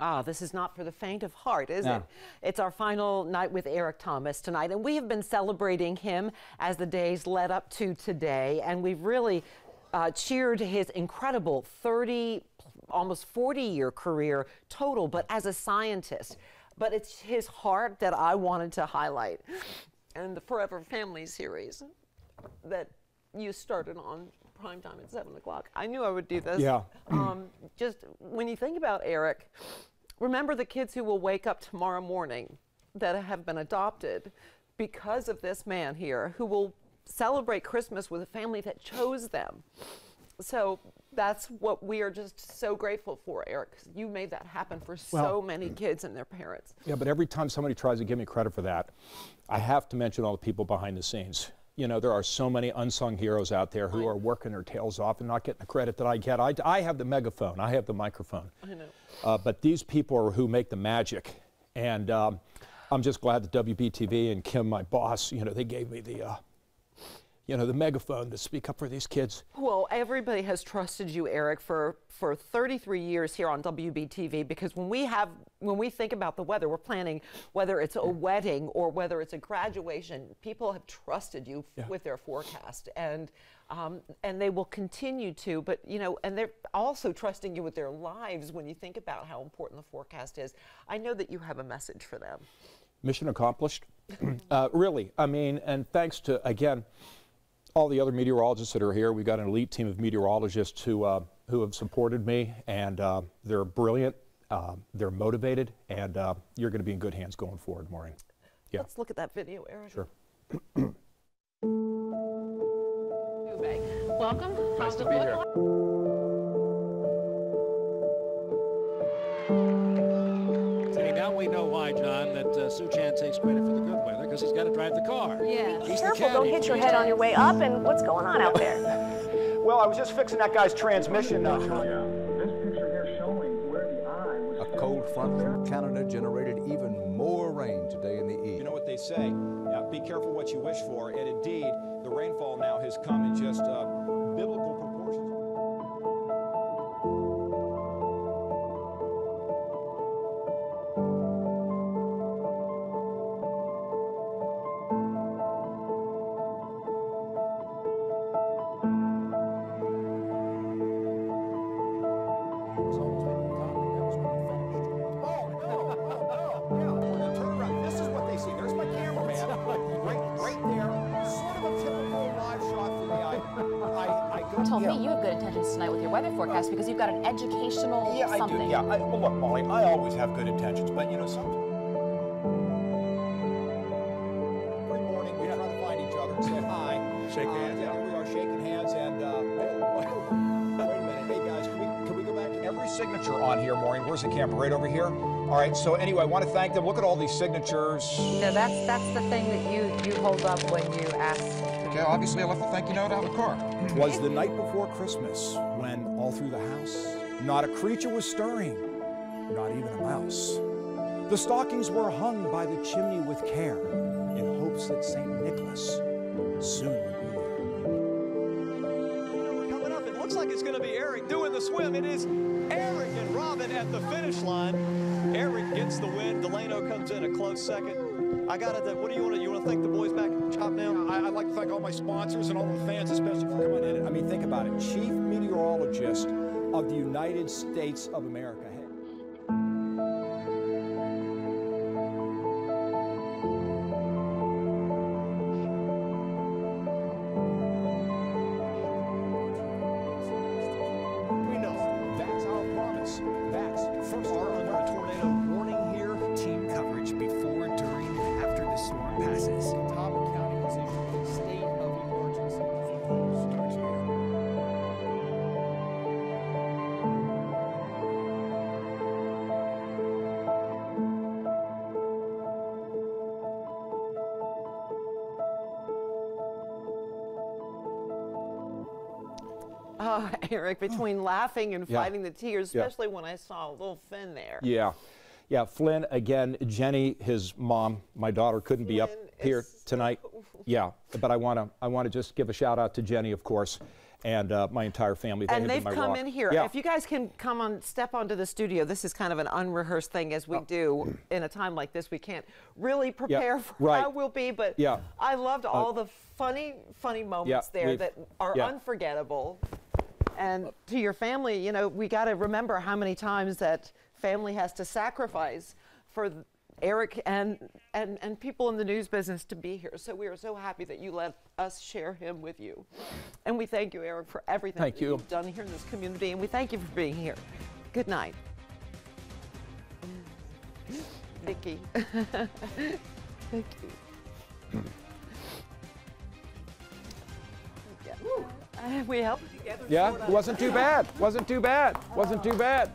Ah, this is not for the faint of heart, is No. it? It's our final night with Eric Thomas tonight, and we have been celebrating him as the days led up to today, and we've really uh, cheered his incredible 30, almost 40 year career total, but as a scientist. But it's his heart that I wanted to highlight. And the Forever Family series that you started on primetime at 7 o'clock. I knew I would do this. Yeah. Um, just when you think about Eric, remember the kids who will wake up tomorrow morning that have been adopted because of this man here who will celebrate Christmas with a family that chose them. So that's what we are just so grateful for, Eric. You made that happen for so many kids and their parents. Yeah, but every time somebody tries to give me credit for that, I have to mention all the people behind the scenes. You know, there are so many unsung heroes out there who are working their tails off and not getting the credit that I get. I, I have the megaphone, I have the microphone. I know. Uh, but these people are who make the magic. And um, I'm just glad that WBTV and Kim, my boss, you know, they gave me the, uh, you know, the megaphone to speak up for these kids. Well, everybody has trusted you, Eric, for, for 33 years here on WBTV because when we have when we think about the weather, we're planning whether it's a wedding or whether it's a graduation. People have trusted you f- with their forecast, and um, and they will continue to. But you know, and they're also trusting you with their lives when you think about how important the forecast is. I know that you have a message for them. Mission accomplished. uh, really, I mean, and thanks to, again, all the other meteorologists that are here. We've got an elite team of meteorologists who, uh, who have supported me, and uh, they're brilliant, uh, they're motivated, and uh, you're going to be in good hands going forward, Maureen. Yeah. Let's look at that video, Eric. Sure. Welcome. Nice to be here. Hey, now we know why, John, that uh, Suchan takes credit for the good weather because he's got to drive the car. Yeah. He's the Careful, don't hit your head on your way up. And what's going on out there? Well, I was just fixing that guy's transmission. Uh, This picture here showing where the eye was. A cold front from Canada generated even more rain today in the east. You know what they say, uh, be careful what you wish for. And indeed, the rainfall now has come in just uh, biblical proportions. Told yeah. me you have good intentions tonight with your weather forecast because you've got an educational Yeah, I do. Yeah. I, well, look, Molly, I always have good intentions, but you know something. Every morning we try to find each other and say hi. Shake Uh, hands, Yeah, yeah. we are shaking hands and. Uh, oh, wait a minute. Hey guys, can we, can we go back to every signature on here, Maureen? Where's the camera? Right over here. All right. So anyway, I want to thank them. Look at all these signatures. No, that's that's the thing that you you hold up when you ask. Okay, obviously I left the thank you note out of the car. Was the night before Christmas when all through the house not a creature was stirring, not even a mouse. The stockings were hung by the chimney with care in hopes that St. Nicholas soon the swim. It is Eric and Robin at the finish line. Eric gets the win. Delano comes in a close second. I got it. What do you want to? You want to thank the boys back top down? I, I'd like to thank all my sponsors and all the fans, especially for coming in. I mean, think about it. Chief meteorologist of the United States of America. Here. Oh, Eric, between laughing and Yeah. fighting the tears, Yeah. especially when I saw a little Finn there. Yeah. Yeah, Flynn, again, Jenny, his mom, my daughter couldn't be up here is so- tonight. Yeah, but I want to I want to just give a shout out to Jenny, of course. and uh, my entire family. They and they've come rock. in here. Yeah. If you guys can come on, step onto the studio. This is kind of an unrehearsed thing, as we Oh. do in a time like this. We can't really prepare for right. how we'll be, but Yeah. I loved all the funny, funny moments there that are yeah. unforgettable. And to your family, you know, we got to remember how many times that family has to sacrifice for Eric and, and, and people in the news business to be here. So we are so happy that you let us share him with you. And we thank you, Eric, for everything Thank that you. you've done here in this community. And we thank you for being here. Good night. Vicky. thank you. Hmm. Yeah. Uh, we helped together. Yeah, it wasn't too bad. Wasn't too bad. Wasn't too bad.